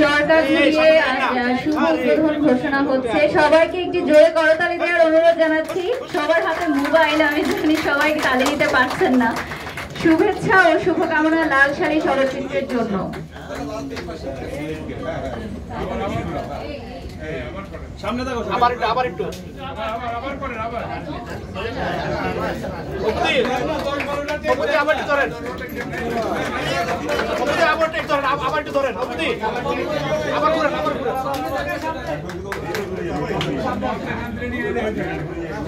সরকার ঘুরিয়ে শুভ উদ্বোধন ঘোষণা হচ্ছে। সবাইকে একটি জোরে করতালি দেওয়ার অনুরোধ জানাচ্ছি। সবার হাতে মোবাইল, আমি জানি সবাই তালি দিতে পারছেন না। শুভেচ্ছা ও শুভকামনা লাল শাড়ি চলচ্চিত্রের জন্য। সামনে দেখো আবার একটু আবার একটু। আবার একটু ধরেন। আবার একটু ধরেন আব- আবার একটু ধরেন আবার আবার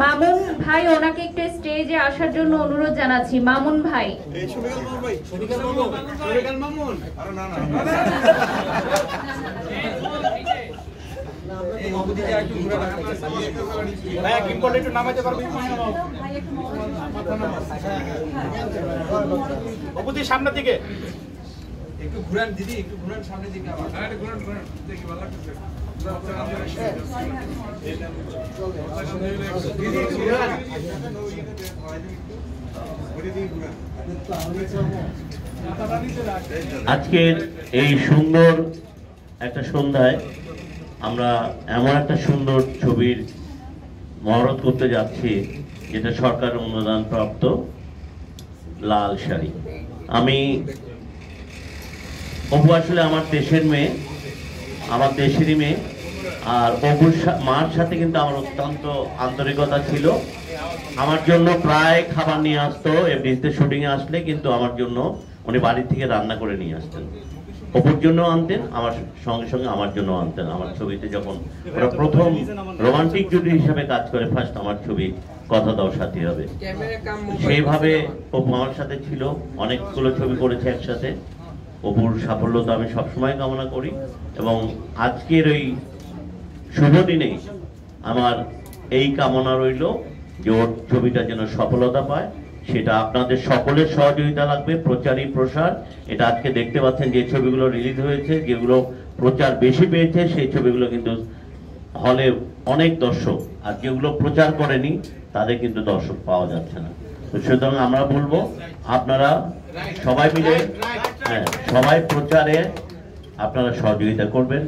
মামুন ভাই ওনাকে একটু স্টেজে আসার জন্য অনুরোধ জানাচ্ছি। মামুন ভাই। ভাইয়া কি করলে একটু নামাইতে পারবি? অপুদি সামনের দিকে। একটু ঘুরান দিদি একটু ঘুরান সামনের দিকে আবার। আজকের এই সুন্দর একটা সন্ধ্যায় আমরা এমন একটা সুন্দর ছবির মহরত করতে যাচ্ছি, যেটা সরকার অনুদান প্রাপ্ত লাল শাড়ি। আমি অপু আসলে আমার দেশের মেয়ে, আমার দেশেরই মেয়ে, আর অপুর মার সাথে কিন্তু আমার অত্যন্ত আন্তরিকতা ছিল। আমার জন্য প্রায় খাবার নিয়ে আসতো এফডিসিতে শুটিং এ আসলে, কিন্তু আমার জন্য উনি বাড়ি থেকে রান্না করে নিয়ে আসতেন। অপুর জন্য আনতেন, আমার সঙ্গে সঙ্গে আমার জন্য আনতেন। আমার ছবিতে যখন ওরা প্রথম রোমান্টিক জুটি হিসাবে কাজ করে ফার্স্ট আমার ছবি কথা দাও সাথী হবে। সেইভাবে অপু আমার সাথে ছিল, অনেকগুলো ছবি করেছে একসাথে। অপুর সাফল্য তো আমি সবসময় কামনা করি এবং আজকের ওই শুভ দিনে আমার এই কামনা রইল যে ওর ছবিটা যেন সফলতা পায়। সেটা আপনাদের সকলের সহযোগিতা লাগবে, প্রচারই প্রসার। এটা আজকে দেখতে পাচ্ছেন যে ছবিগুলো রিলিজ হয়েছে, যেগুলো প্রচার বেশি পেয়েছে, সেই ছবিগুলো কিন্তু হলে অনেক দর্শক, আর যেগুলো প্রচার করেনি, তাদের কিন্তু দর্শক পাওয়া যাচ্ছে না। তো সুতরাং আমরা বলব, আপনারা সবাই মিলে হ্যাঁ সবাই প্রচারে আপনারা সহযোগিতা করবেন।